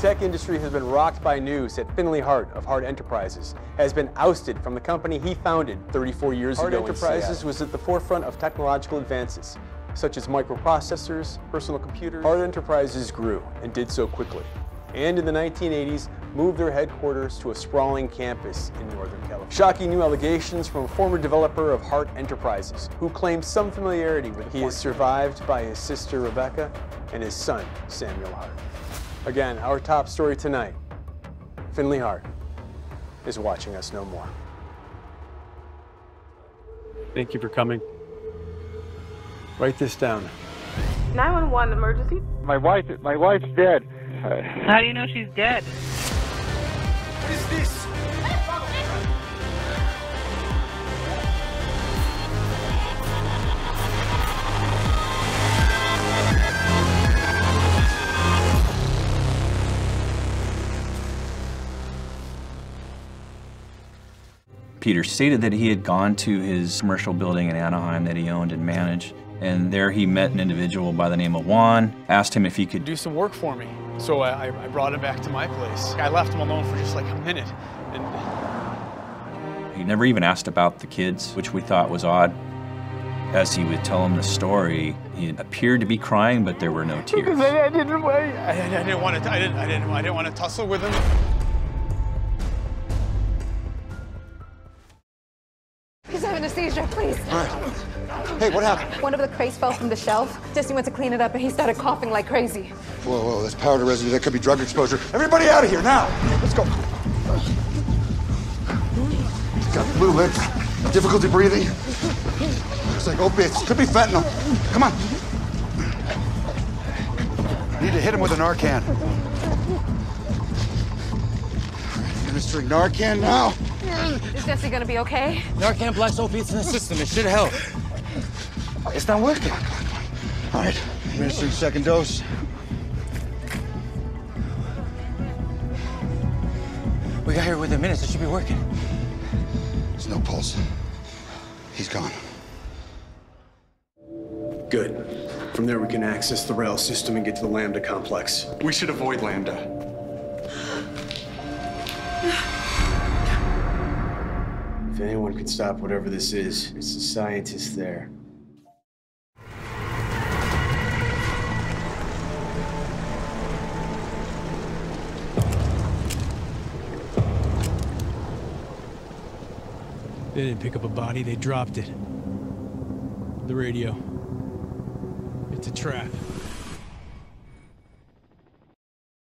tech industry has been rocked by news that Finley Hart of Hart Enterprises has been ousted from the company he founded 34 years Hart ago. Enterprises was at the forefront of technological advances, such as microprocessors, personal computers. Hart Enterprises grew and did so quickly. And in the 1980s, moved their headquarters to a sprawling campus in Northern California. Shocking new allegations from a former developer of Hart Enterprises, who claims some familiarity with He is survived by his sister Rebecca and his son Samuel Hart. Again, our top story tonight Finley Hart is watching us no more. Thank you for coming. Write this down. 911 emergency. My wife, my wife's dead. How do you know she's dead? What is this? Peter stated that he had gone to his commercial building in Anaheim that he owned and managed, and there he met an individual by the name of Juan, asked him if he could do some work for me. So I, I brought him back to my place. I left him alone for just like a minute. And he never even asked about the kids, which we thought was odd. As he would tell him the story, he appeared to be crying, but there were no tears. Because I, I didn't, I, I, didn't want to, I didn't, I didn't, I didn't want to tussle with him. He's having a seizure, please. All right. Hey, what happened? One of the crates fell from the shelf. Jesse went to clean it up and he started coughing like crazy. Whoa, whoa, there's powder residue. That could be drug exposure. Everybody out of here now. Let's go. He's got fluid, difficulty breathing. Looks like opiates. Could be fentanyl. Come on. Need to hit him with an Narcan. Administering Narcan now. Hmm, is Jesse gonna be okay? Narcan blocks opiates in the system. It should help. It's not working. All right, administering second dose. We got here within minutes. It should be working. There's no pulse. He's gone. Good. From there, we can access the rail system and get to the Lambda complex. We should avoid Lambda. If anyone could stop whatever this is, it's the scientist there. They didn't pick up a body, they dropped it. The radio. It's a trap.